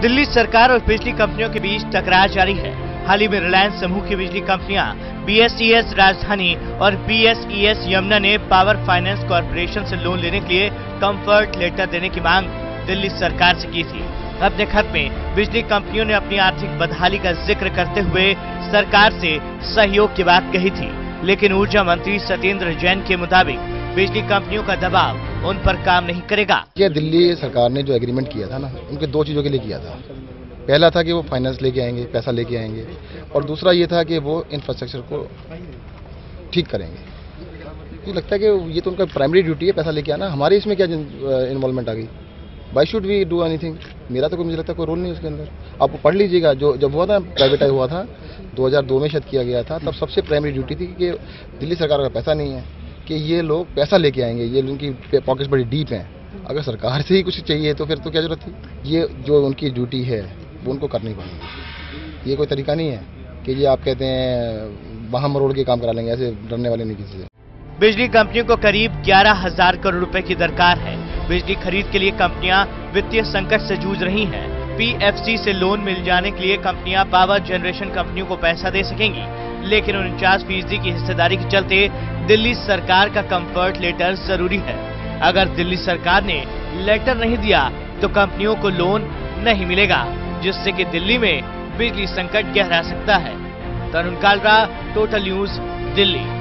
दिल्ली सरकार और बिजली कंपनियों के बीच टकरार जारी है। हाल ही में रिलायंस समूह की बिजली कंपनियाँ बीएसईएस राजधानी और बीएसईएस यमुना ने पावर फाइनेंस कॉरपोरेशन से लोन लेने के लिए कंफर्ट लेटर देने की मांग दिल्ली सरकार से की थी। अपने खत में, बिजली कंपनियों ने अपनी आर्थिक बदहाली का ज़िक्र करते हुए सरकार से सहयोग की बात कही थी। लेकिन ऊर्जा मंत्री सत्येंद्र जैन के मुताबिक बिजली कंपनियों का दबाव उन पर काम नहीं करेगा। ये दिल्ली सरकार ने जो एग्रीमेंट किया था ना, उनके दो चीज़ों के लिए किया था। पहला था कि वो फाइनेंस लेके आएँगे, पैसा लेके आएँगे, और दूसरा ये था कि वो इंफ्रास्ट्रक्चर को ठीक करेंगे। ये लगता है कि ये तो उनका प्राइमरी ड्यूटी है, पैसा लेके आना। हमारे इसमें क्या इन्वॉल्वमेंट आ गई? Why should we do anything मेरा तो कोई, मुझे लगता है कोई रोल नहीं उसके अंदर। आप पढ़ लीजिएगा, जो, जब हुआ था प्राइवेटाइज हुआ था 2002 में शायद किया गया था, तब सबसे प्राइमरी ड्यूटी थी कि दिल्ली सरकार का पैसा नहीं है। कि ये लोग पैसा लेके आएँगे, ये उनकी पॉकेट बड़ी डीप हैं। अगर सरकार से ही कुछ चाहिए तो फिर तो क्या ज़रूरत थी? ये जो उनकी ड्यूटी है, वो उनको करनी पड़ेगी। ये कोई तरीका नहीं है कि ये आप कहते हैं वहाँ मरोड़ के काम करा लेंगे, ऐसे डरने वाले नहीं किसी से। बिजली कंपनियों को करीब ग्यारह हज़ार करोड़ रुपए की दरकार है। बिजली खरीद के लिए कंपनियाँ वित्तीय संकट से जूझ रही हैं। पीएफसी से लोन मिल जाने के लिए कंपनियाँ पावर जनरेशन कंपनियों को पैसा दे सकेंगी। लेकिन उनचास फ़ीसदी की हिस्सेदारी के चलते दिल्ली सरकार का कंफर्ट लेटर ज़रूरी है। अगर दिल्ली सरकार ने लेटर नहीं दिया तो कंपनियों को लोन नहीं मिलेगा, जिससे कि दिल्ली में बिजली संकट गहरा सकता है। Tarun Kalra total news Delhi.